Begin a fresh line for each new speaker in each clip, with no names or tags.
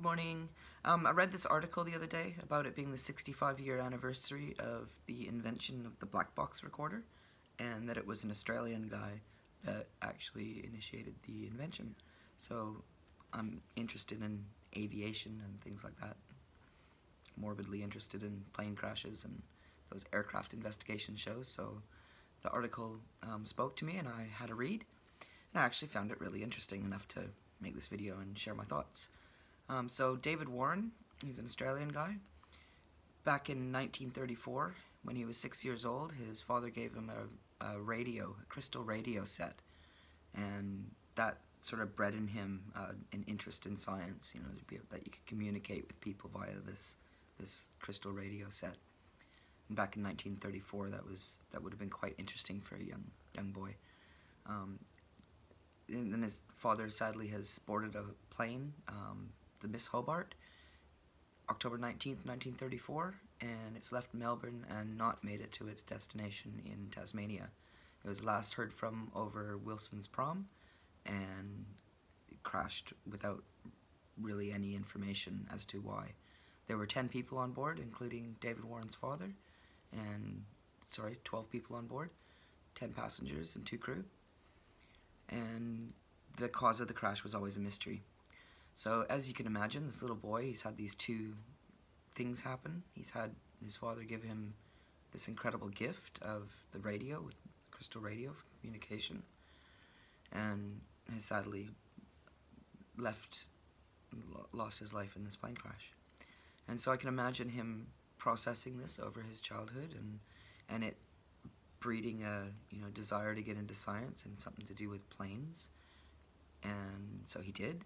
Good morning. Um, I read this article the other day about it being the 65 year anniversary of the invention of the black box recorder and that it was an Australian guy that actually initiated the invention. So I'm interested in aviation and things like that. Morbidly interested in plane crashes and those aircraft investigation shows. So the article um, spoke to me and I had a read. And I actually found it really interesting enough to make this video and share my thoughts. Um, so David Warren, he's an Australian guy. Back in 1934, when he was six years old, his father gave him a, a radio, a crystal radio set. And that sort of bred in him uh, an interest in science, you know, able, that you could communicate with people via this this crystal radio set. And back in 1934, that was that would have been quite interesting for a young young boy. Um, and then his father sadly has boarded a plane, um, the Miss Hobart, October 19th, 1934, and it's left Melbourne and not made it to its destination in Tasmania. It was last heard from over Wilson's Prom, and crashed without really any information as to why. There were 10 people on board, including David Warren's father, and, sorry, 12 people on board, 10 passengers and two crew. And the cause of the crash was always a mystery. So, as you can imagine, this little boy, he's had these two things happen. He's had his father give him this incredible gift of the radio, crystal radio for communication, and has sadly left, lost his life in this plane crash. And so I can imagine him processing this over his childhood and, and it breeding a you know desire to get into science and something to do with planes. And so he did.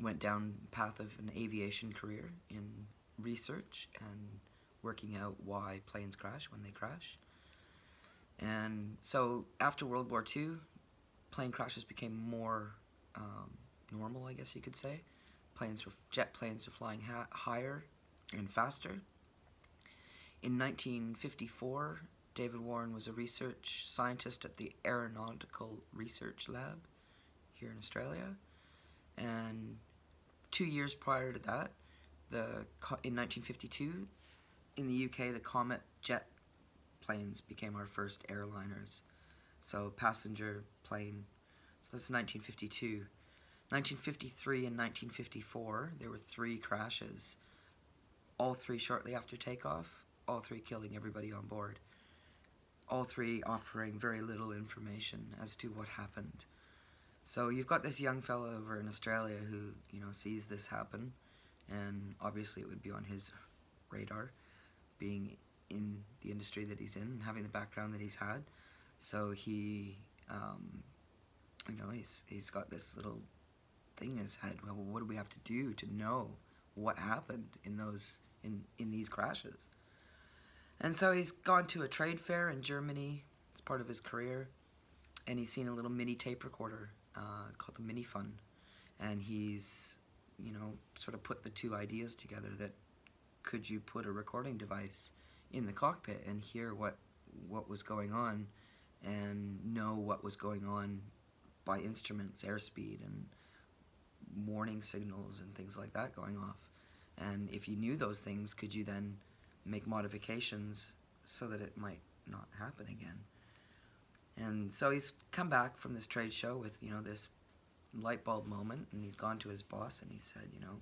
Went down path of an aviation career in research and working out why planes crash when they crash. And so after World War II, plane crashes became more um, normal, I guess you could say. Planes were, jet planes were flying higher and faster. In 1954, David Warren was a research scientist at the Aeronautical Research Lab here in Australia. And two years prior to that, the in 1952, in the UK, the Comet jet planes became our first airliners. So passenger plane. So that's 1952. 1953 and 1954, there were three crashes. All three shortly after takeoff, all three killing everybody on board. All three offering very little information as to what happened. So you've got this young fellow over in Australia who, you know, sees this happen, and obviously it would be on his radar, being in the industry that he's in and having the background that he's had. So he, um, you know, he's he's got this little thing in his head. Well, what do we have to do to know what happened in those in in these crashes? And so he's gone to a trade fair in Germany. It's part of his career, and he's seen a little mini tape recorder uh, called the Miniphon, and he's you know sort of put the two ideas together that could you put a recording device in the cockpit and hear what what was going on and know what was going on by instruments, airspeed and warning signals and things like that going off. And if you knew those things, could you then make modifications so that it might not happen again? And so he's come back from this trade show with, you know, this light bulb moment, and he's gone to his boss and he said, you know,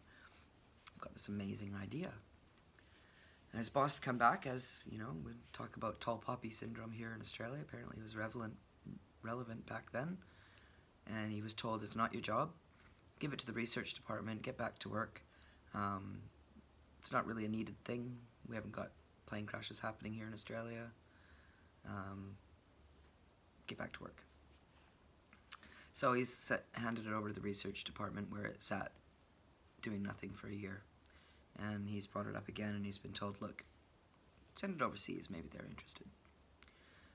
I've got this amazing idea. And his boss come back as, you know, we talk about tall poppy syndrome here in Australia. Apparently it was relevant, relevant back then. And he was told, it's not your job. Give it to the research department, get back to work. Um, it's not really a needed thing. We haven't got plane crashes happening here in Australia. Um, get back to work. So he's set, handed it over to the research department where it sat doing nothing for a year. And he's brought it up again and he's been told, look, send it overseas, maybe they're interested.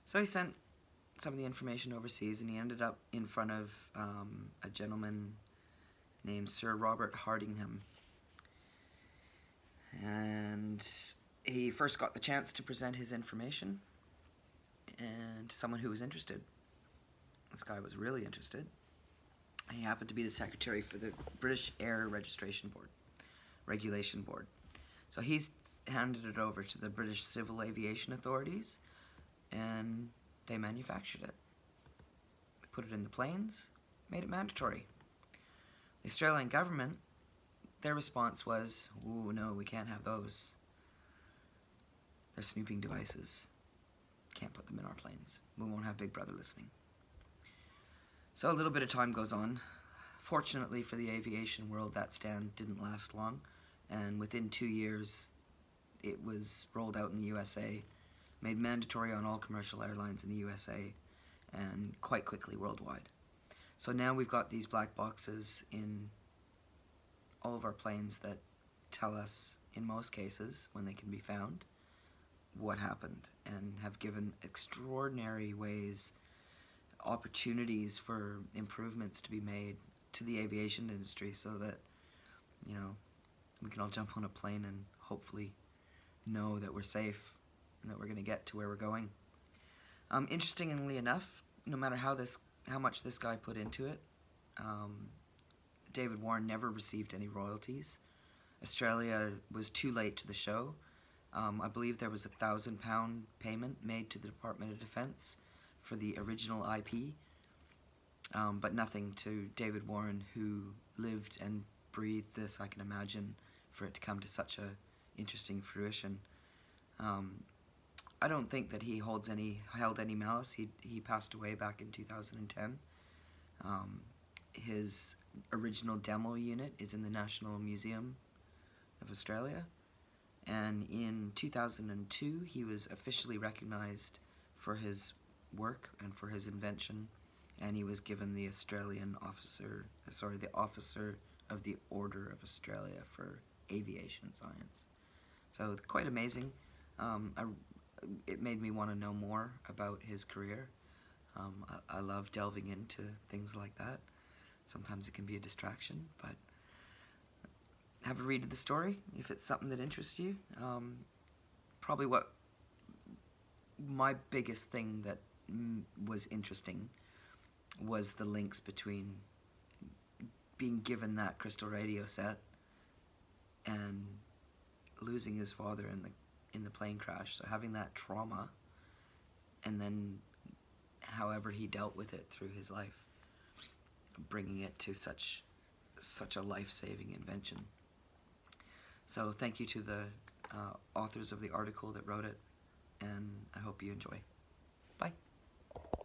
So he sent some of the information overseas and he ended up in front of um, a gentleman named Sir Robert Hardingham. And he first got the chance to present his information and someone who was interested. This guy was really interested. He happened to be the secretary for the British Air Registration Board. Regulation Board. So he's handed it over to the British Civil Aviation Authorities, and they manufactured it. Put it in the planes, made it mandatory. The Australian government, their response was, "Ooh, no, we can't have those. They're snooping devices. Can't put them in our planes. We won't have Big Brother listening." So a little bit of time goes on. Fortunately for the aviation world, that stand didn't last long, and within two years, it was rolled out in the USA, made mandatory on all commercial airlines in the USA, and quite quickly worldwide. So now we've got these black boxes in all of our planes that tell us, in most cases, when they can be found, what happened, and have given extraordinary ways, opportunities for improvements to be made to the aviation industry so that, you know, we can all jump on a plane and hopefully know that we're safe and that we're going to get to where we're going. Um, interestingly enough, no matter how this, how much this guy put into it, um, David Warren never received any royalties. Australia was too late to the show. Um, I believe there was a thousand pound payment made to the Department of Defense for the original IP, um, but nothing to David Warren, who lived and breathed this. I can imagine for it to come to such a interesting fruition. Um, I don't think that he holds any held any malice. He he passed away back in 2010. Um, his original demo unit is in the National Museum of Australia, and in 2002 he was officially recognized for his work and for his invention, and he was given the Australian officer, sorry, the officer of the Order of Australia for aviation science. So quite amazing. Um, I, it made me want to know more about his career. Um, I, I, love delving into things like that. Sometimes it can be a distraction, but have a read of the story if it's something that interests you. Um, probably what my biggest thing that was interesting was the links between being given that crystal radio set and losing his father in the in the plane crash. So having that trauma, and then however he dealt with it through his life, bringing it to such such a life saving invention. So thank you to the uh, authors of the article that wrote it, and I hope you enjoy. Bye.